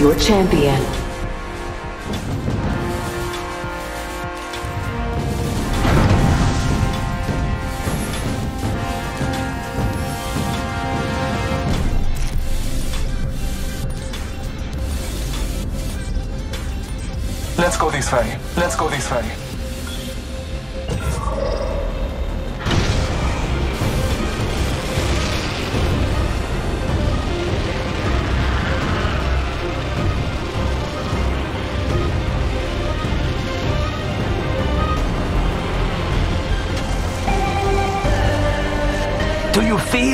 Your champion. Let's go this way. Let's go this way.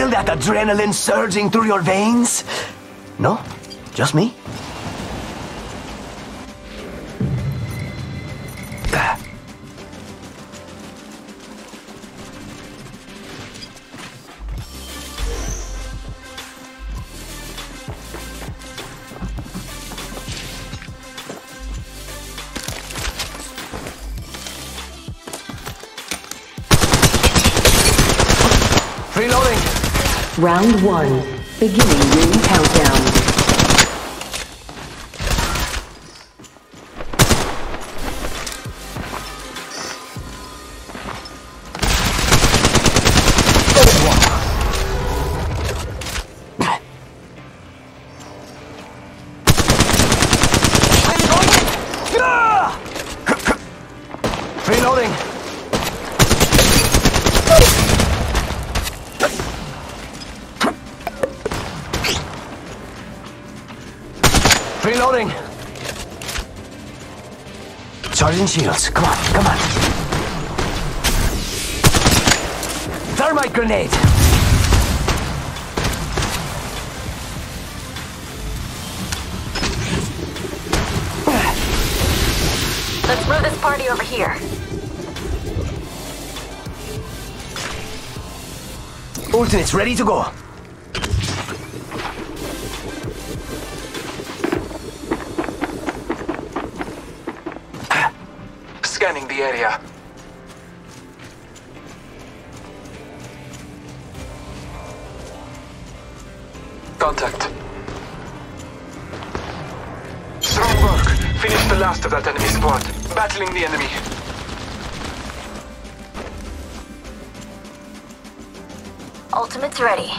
Feel that adrenaline surging through your veins? No? Just me? Round one. Beginning ring countdown. Reloading! Charging shields. Come on, come on. Thermite grenade! Let's move this party over here. Ultimate's ready to go. Scanning the area. Contact. Strong work. Finish the last of that enemy squad. Battling the enemy. Ultimate's ready.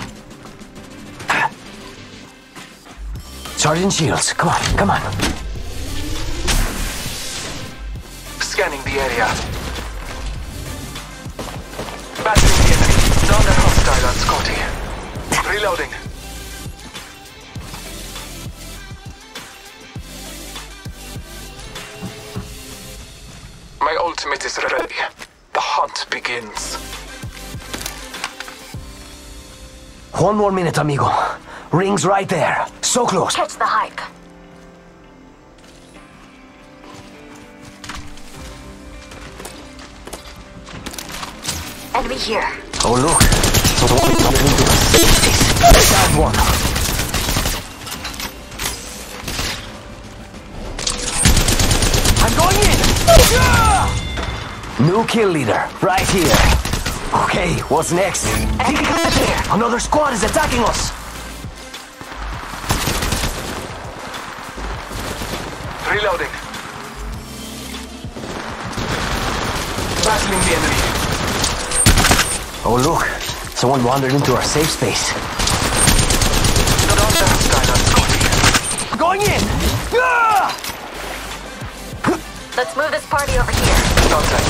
Charging shields. Come on, come on. Scanning the area. Battling the enemy. Not a hostile on Scotty. Reloading. My ultimate is ready. The hunt begins. One more minute, amigo. Ring's right there. So close. Catch the hype. Enemy here. Oh, look. Down one. I'm going in! New kill leader, right here. Okay, what's next? Another squad is attacking us! Reloading. Battling the enemy. Oh, look. Someone wandered into our safe space. Not on that style. Going in! Ah! Let's move this party over here. Contact.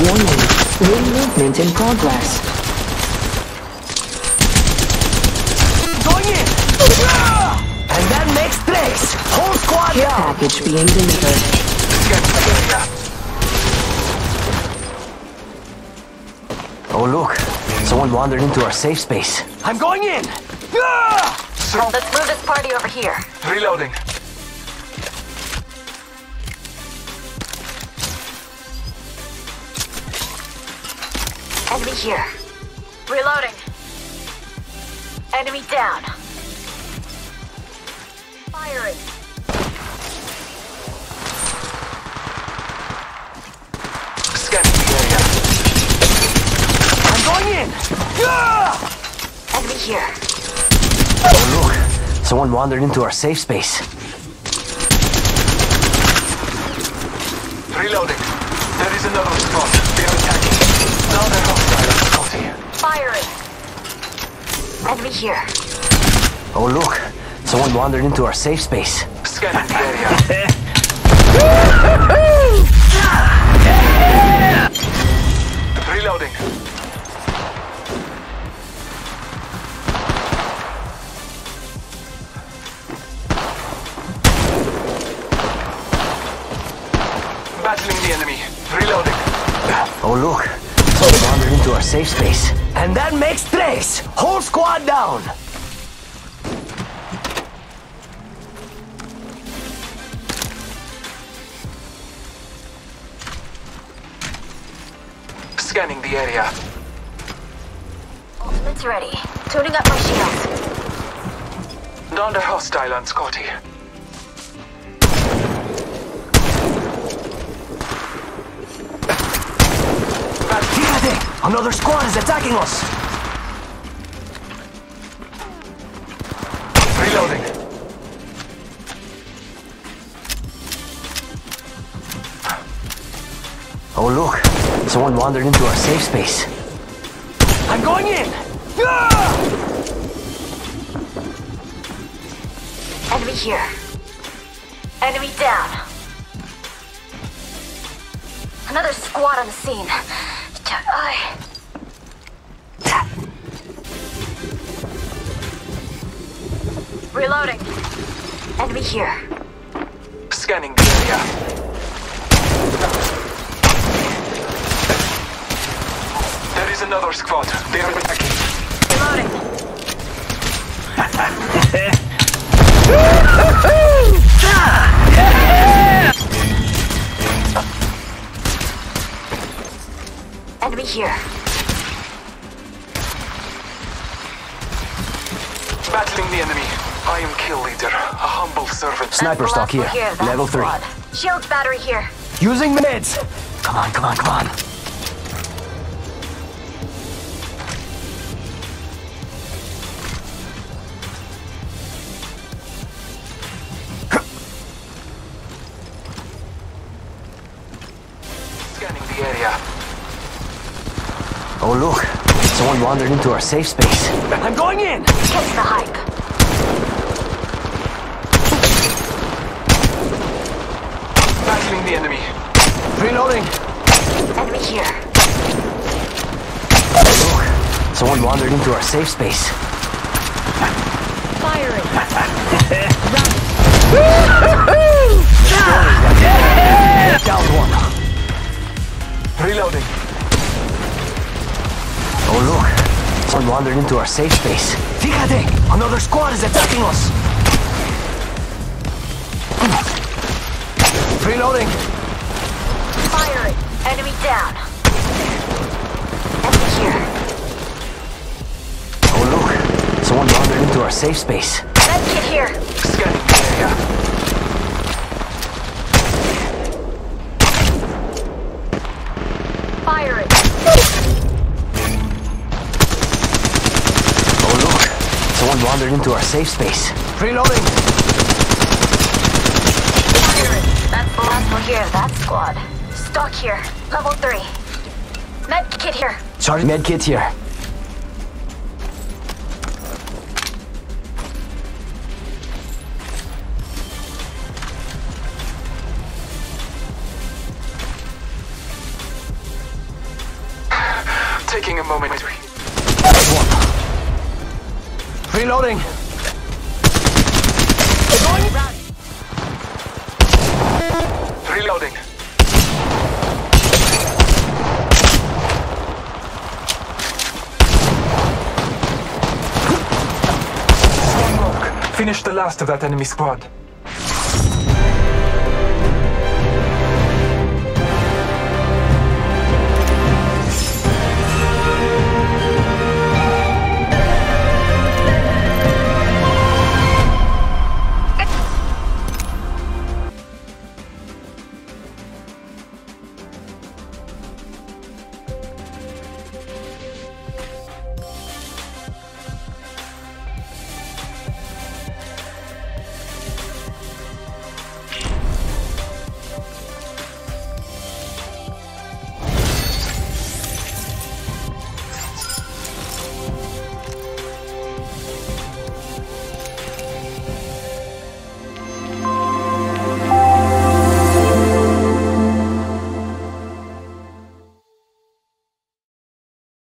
Warning. Ring movement in progress. Going in! Ah! And that makes place! Whole squad Care down! package being delivered. Scanning the area. Oh, look. Someone wandered into our safe space. I'm going in! Ah! Strong. Let's move this party over here. Reloading. Enemy here. Reloading. Enemy down. Firing. Scanning the area. I'm going in! Ah! here. Oh, look. Someone wandered into our safe space. Reloading. There is another squad. They are attacking. Now they're hostile on Scotty. Firing. Enemy here. Oh, look. Someone wandered into our safe space. Scanning the area. Reloading. Battling the enemy. Reloading. Oh, look. Someone wandered into our safe space. And that makes tres. Whole squad down. Scanning the area. Ultimate's ready. Tuning up my shields. Down the hostile on Scotty. Another squad is attacking us. Reloading. Oh, look. Someone wandered into our safe space. I'm going in. Ah! Enemy here. Enemy down. Another squad on the scene. I... Reloading. Enemy here. Scanning the area. Is another squad. They are attacking. Reloading. Enemy here. Battling the enemy. I am kill leader, a humble servant. Sniper That's stock last here. one Level three. squad. Shields battery here. Using meds. Come on, come on, come on. Oh, look. Someone wandered into our safe space. I'm going in. Catch the hype. Battling the enemy. Reloading. Enemy here. Oh, look. Someone wandered into our safe space. Firing. Someone wandered into our safe space. Fíjate. Another squad is attacking us. Reloading. Firing. Enemy down. Enemy here. Oh, look. Someone wandered into our safe space. Medkit here. Scanning the area. Firing. Oh, look. Someone wandered into our safe space. Reloading. Firing. That's the last one here. That squad. Stock here. Level three. Med Medkit here. Charge medkit here. Taking a moment. Reloading. Reloading. Finish the last of that enemy squad.